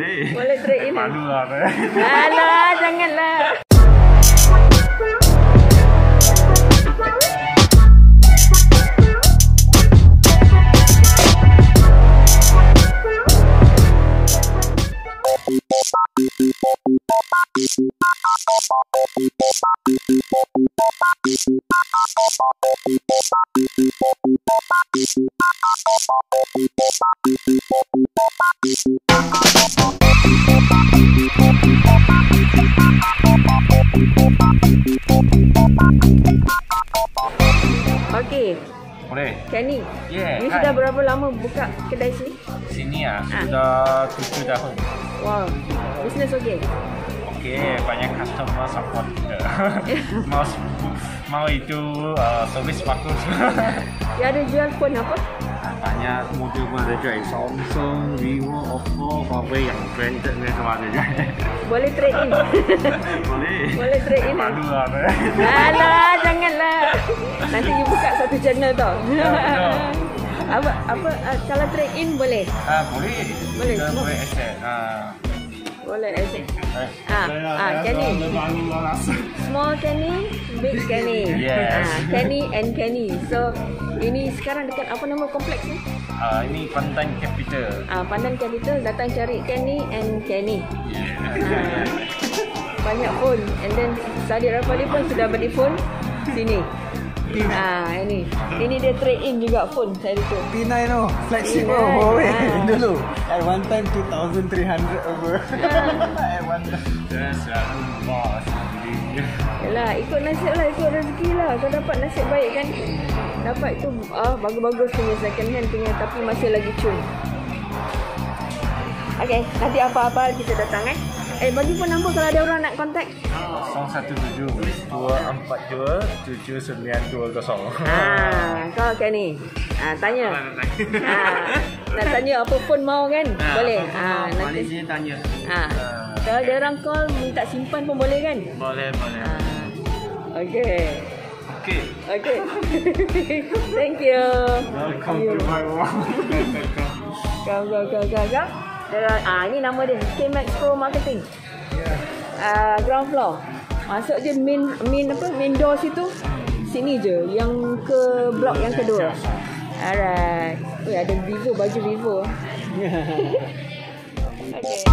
boleh. Boleh trade in. Malu lah. Alah, janganlah. Okey, Boleh. Kenny. Yeah, Ni hi. sudah berapa lama buka kedai sini? Sini ah Ah. sudah tujuh tahun. Wow. Business okey. Okey, banyak customer support kita. mau mau itu uh, service bagus. Dia ada jual phone apa? banyak model pun ada jual Samsung, Vivo, Oppo, Huawei yang branded ni semua ada jual. Boleh trade in. Boleh. Boleh trade in. Malu lah. Alah, janganlah. Nanti you buka satu channel tau. betul. apa apa uh, kalau trade in boleh? Ah, boleh. Boleh, Kita boleh accept. Ah. Boleh accept. Eh, Ah, saya- ah, Kenny. lah. Small Kenny, big Kenny. Yes. Ah, Kenny and Kenny. So ini sekarang dekat apa nama kompleks ni? Ah, ini Pandan Capital. Ah, Pandan Capital datang cari Kenny and Kenny. Ah, banyak phone and then Saudi Rafali pun sudah beli phone sini. Ah, ini. Ini dia trade in juga phone saya itu. P9 tu Flagship tu P9, Huawei ah. Dulu At one time 2300 over At one time Saya selalu bos. Yalah, ikut nasib lah, ikut rezeki lah. Kau dapat nasib baik kan. Dapat tu ah, bagus-bagus punya second hand punya tapi masih lagi cun. Okay, nanti apa-apa kita datang eh. Eh, bagi pun nombor kalau ada orang nak contact. 017 242 7920. Ah, kau kan ni. Ah, tanya. Ah, nak tanya apa pun mau kan? Boleh. Ah, nanti. sini tanya. Ah, kalau ada orang call minta simpan pun boleh kan? Boleh, boleh. Ah, okay. Okey. Okay. Thank you. Welcome to my world. Kau, kau, kau, kau, Ah, ini nama dia. K-Max Pro Marketing. Ah, ground floor. Masuk je main main apa? Main door situ. Sini je. Yang ke blok yang kedua. Alright. Oi, ada Vivo, baju Vivo. okay.